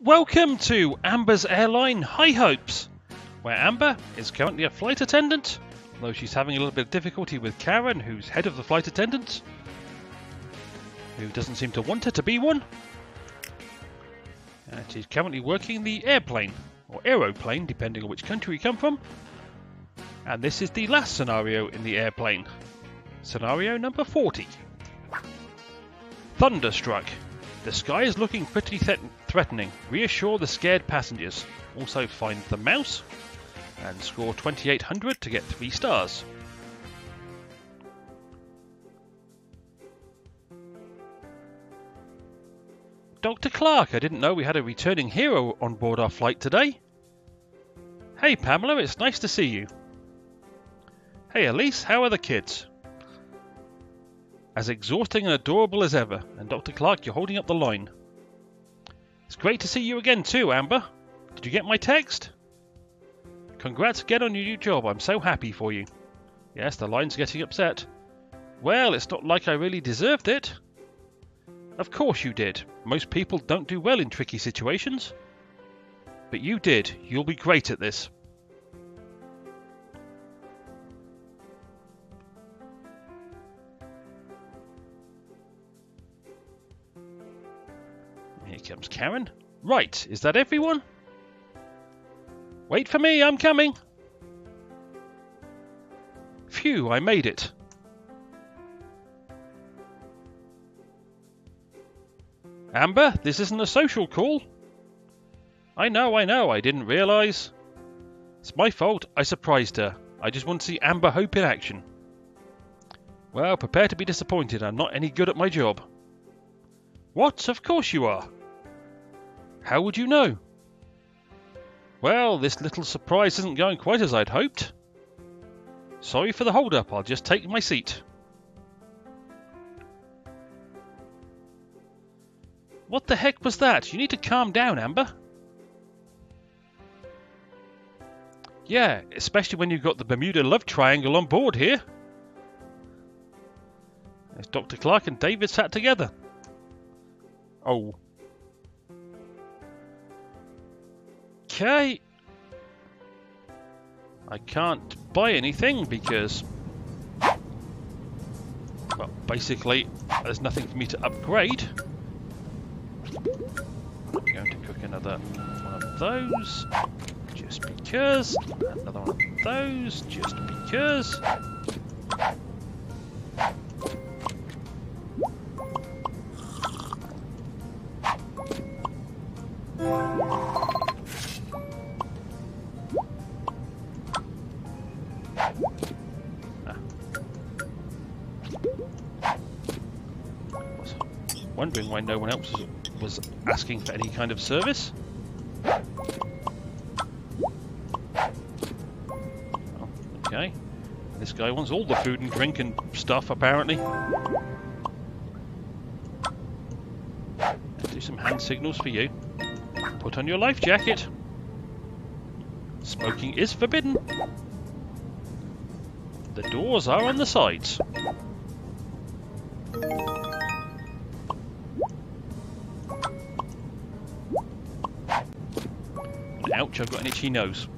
Welcome to Amber's Airline High Hopes, where Amber is currently a flight attendant, though she's having a little bit of difficulty with Karen, who's head of the flight attendants, who doesn't seem to want her to be one. And she's currently working the airplane, or aeroplane, depending on which country you come from. And this is the last scenario in the airplane. Scenario number 40. Thunderstruck. The sky is looking pretty th- threatening. Reassure the scared passengers. Also find the mouse and score 2800 to get 3 stars. Dr. Clark, I didn't know we had a returning hero on board our flight today. Hey Pamela, it's nice to see you. Hey Elise, how are the kids? As exhausting and adorable as ever, and Dr. Clark, you're holding up the line. It's great to see you again too, Amber. Did you get my text? Congrats again on your new job, I'm so happy for you. Yes, the line's getting upset. Well, it's not like I really deserved it. Of course you did. Most people don't do well in tricky situations. But you did. You'll be great at this. Here comes Karen. Right, is that everyone? Wait for me, I'm coming. Phew, I made it. Amber, this isn't a social call. I know, I know, I didn't realise. It's my fault, I surprised her. I just want to see Amber Hope in action. Well, prepare to be disappointed, I'm not any good at my job. What? Of course you are. How would you know? Well, this little surprise isn't going quite as I'd hoped. Sorry for the hold up, I'll just take my seat. What the heck was that? You need to calm down, Amber. Yeah, especially when you've got the Bermuda Love Triangle on board here. There's Dr. Clark and David sat together. Oh. Okay. I can't buy anything because... Well, basically, there's nothing for me to upgrade. I'm going to cook another one of those, just because. Another one of those, just because. Wondering why no one else was asking for any kind of service. Oh, okay. This guy wants all the food and drink and stuff, apparently. Let's do some hand signals for you. Put on your life jacket. Smoking is forbidden. The doors are on the sides. I've got an itchy nose.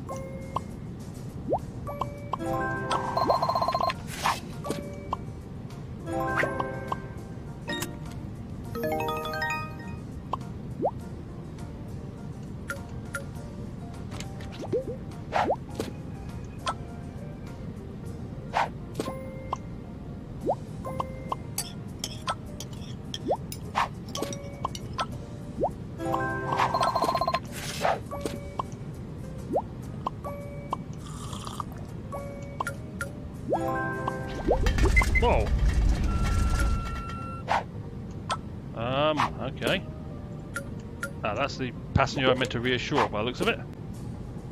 Um, okay. Ah, that's the passenger I meant to reassure by the looks of it.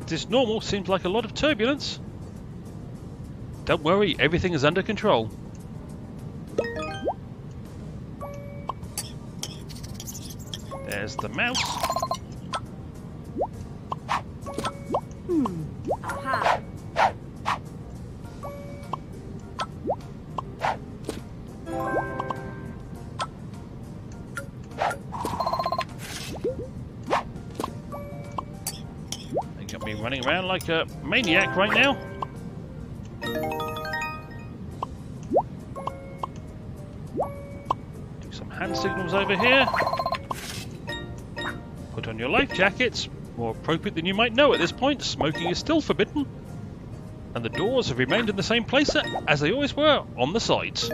This normal seems like a lot of turbulence. Don't worry, everything is under control. There's the mouse. Running around like a maniac right now. Do some hand signals over here. Put on your life jackets. More appropriate than you might know at this point, smoking is still forbidden. And the doors have remained in the same place as they always were, on the sides.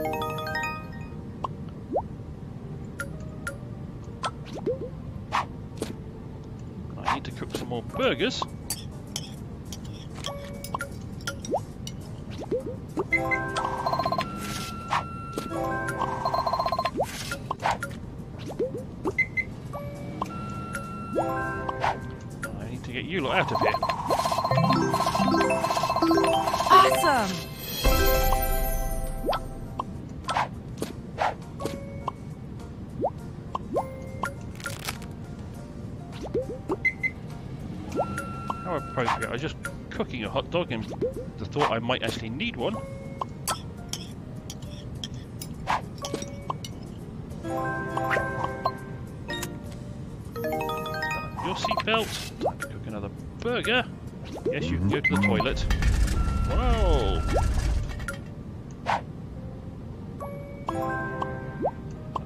I need to cook some more burgers. Out of. Awesome! How appropriate. I was just cooking a hot dog and the thought I might actually need one. Your seatbelt. Burger. Yes, you can go to the toilet. Whoa!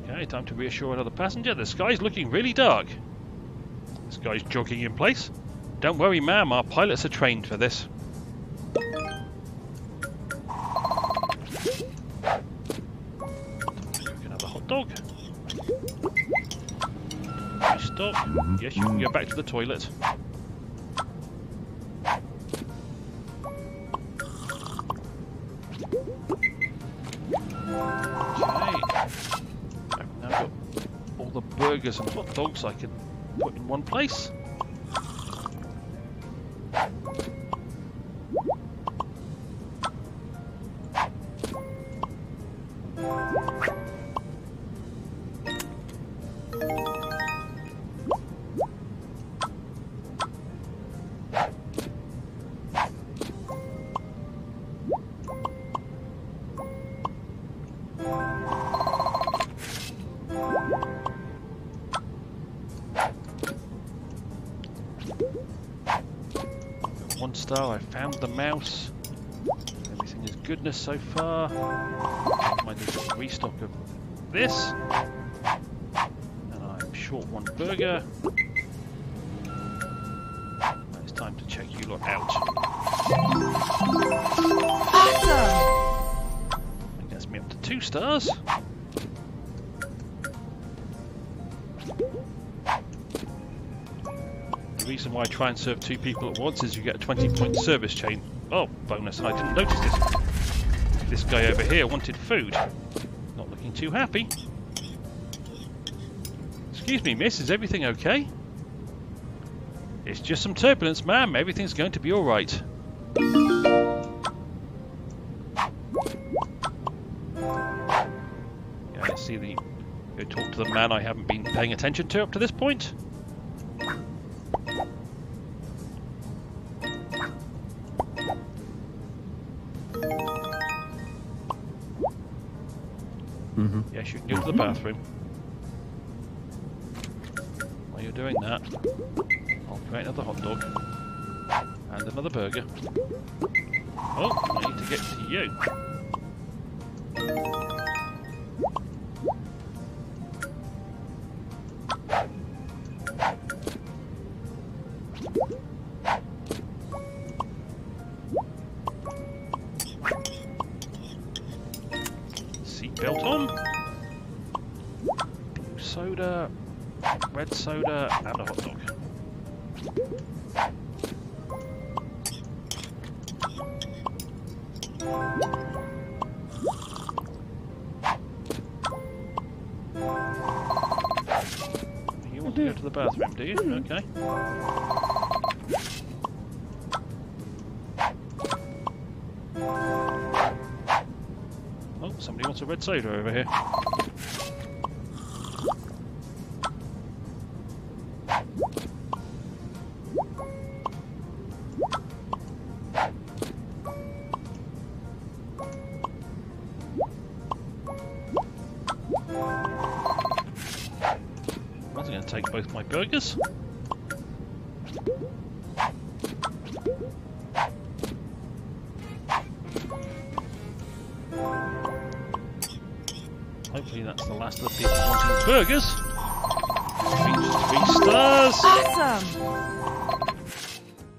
Okay, time to reassure another passenger. The sky's looking really dark. This guy's jogging in place. Don't worry, ma'am, our pilots are trained for this. Another hot dog. Stop. Yes, you can go back to the toilet. Burgers and hot dogs I can put in one place. One star, I found the mouse. Everything is goodness so far. Might need a restock of this. And I'm short one burger. It's time to check you lot out. Awesome! That gets me up to two stars. The reason why I try and serve two people at once is you get a 20 point service chain. Oh, bonus, I didn't notice this. This guy over here wanted food. Not looking too happy. Excuse me, miss, is everything okay? It's just some turbulence, ma'am. Everything's going to be alright. Yeah, I see the. Go talk to the man I haven't been paying attention to up to this point. Mm-hmm. You can go to the bathroom. While you're doing that, I'll create another hot dog and another burger. Oh, I need to get to you. Soda, and a hot dog. You want to go to the bathroom, do you? Mm-hmm. Okay. Oh, somebody wants a red soda over here. Take both my burgers. Hopefully that's the last of the people wanting burgers. Three, three stars. Awesome!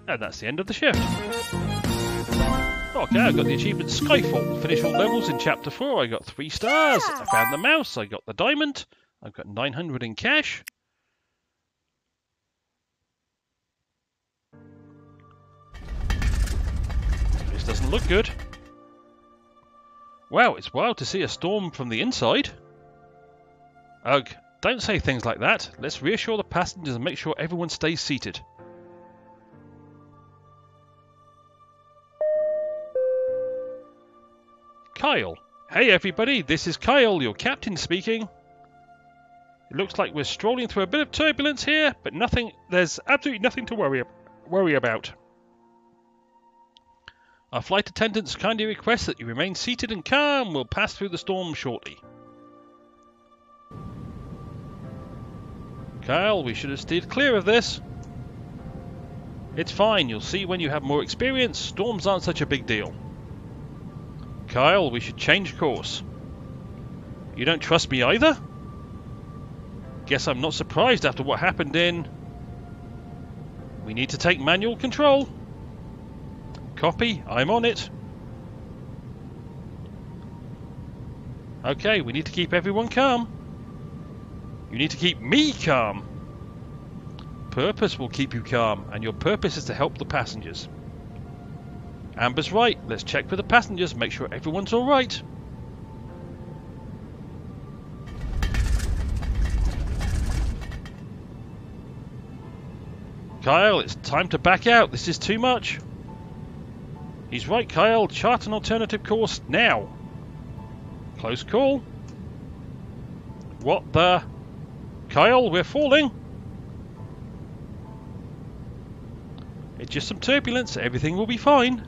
And that's the end of the shift. Okay, I got the achievement Skyfall. Finish all levels in Chapter 4. I got 3 stars. I found the mouse. I got the diamond. I've got 900 in cash. Doesn't look good. Wow, it's wild to see a storm from the inside. Ugh, don't say things like that. Let's reassure the passengers and make sure everyone stays seated. Kyle. Hey everybody, this is Kyle, your captain speaking. It looks like we're strolling through a bit of turbulence here, but nothing there's absolutely nothing to worry worry about. Our flight attendants kindly request that you remain seated and calm. We'll pass through the storm shortly. Kyle, we should have steered clear of this. It's fine, you'll see when you have more experience, storms aren't such a big deal. Kyle, we should change course. You don't trust me either? Guess I'm not surprised after what happened in... We need to take manual control. Copy, I'm on it. Okay, we need to keep everyone calm. You need to keep me calm. Purpose will keep you calm, and your purpose is to help the passengers. Amber's right. Let's check for the passengers, make sure everyone's alright. Kyle, it's time to back out. This is too much. He's right, Kyle. Chart an alternative course now. Close call. What the? Kyle, we're falling. It's just some turbulence. Everything will be fine.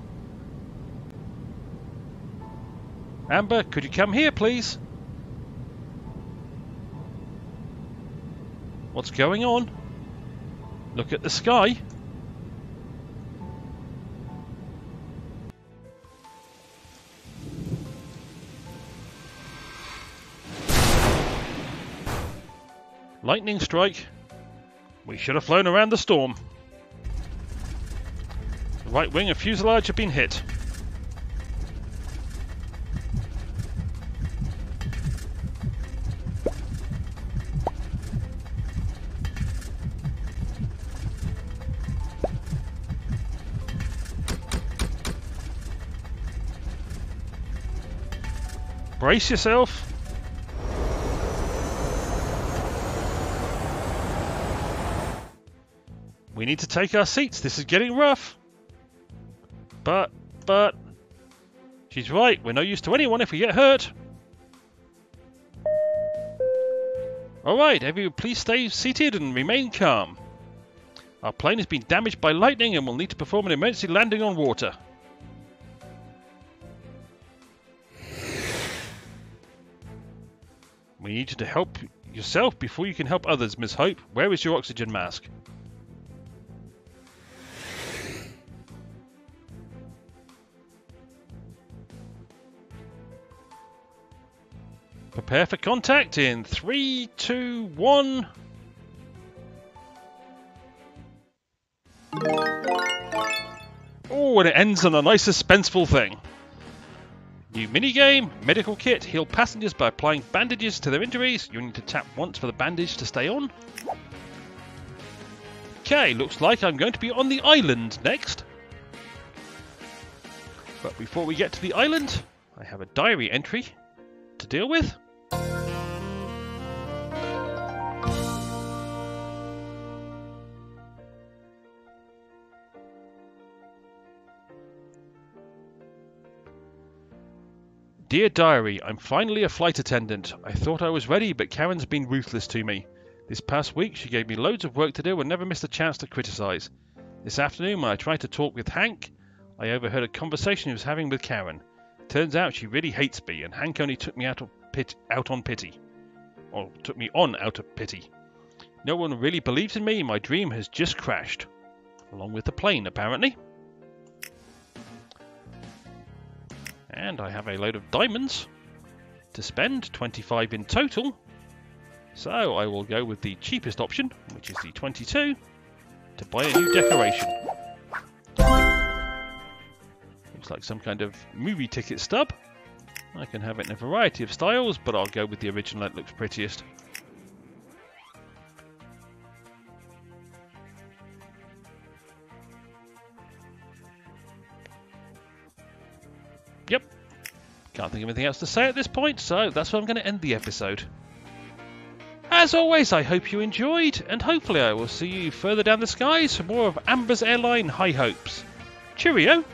Amber, could you come here, please? What's going on? Look at the sky. Lightning strike. We should have flown around the storm. The right wing and fuselage have been hit. Brace yourself. Need to take our seats. This is getting rough. But, but... She's right. We're no use to anyone if we get hurt. Alright, everyone please stay seated and remain calm. Our plane has been damaged by lightning and will need to perform an emergency landing on water. We need you to help yourself before you can help others, Miss Hope. Where is your oxygen mask? Prepare for contact in three, two, one. Oh, and it ends on a nice suspenseful thing. New minigame, medical kit, heal passengers by applying bandages to their injuries. You need to tap once for the bandage to stay on. Okay, looks like I'm going to be on the island next. But before we get to the island, I have a diary entry to deal with. Dear Diary, I'm finally a flight attendant. I thought I was ready, but Karen's been ruthless to me. This past week, she gave me loads of work to do and never missed a chance to criticise. This afternoon, when I tried to talk with Hank, I overheard a conversation he was having with Karen. Turns out she really hates me, and Hank only took me out, of pit, out on pity. Or took me on out of pity. No one really believes in me, my dream has just crashed. Along with the plane, apparently. And I have a load of diamonds to spend, 25 in total. So I will go with the cheapest option, which is the 22, to buy a new decoration. Looks like some kind of movie ticket stub. I can have it in a variety of styles, but I'll go with the original that looks prettiest. Can't think of anything else to say at this point, so that's where I'm going to end the episode. As always, I hope you enjoyed, and hopefully I will see you further down the skies for more of Amber's Airline High Hopes. Cheerio!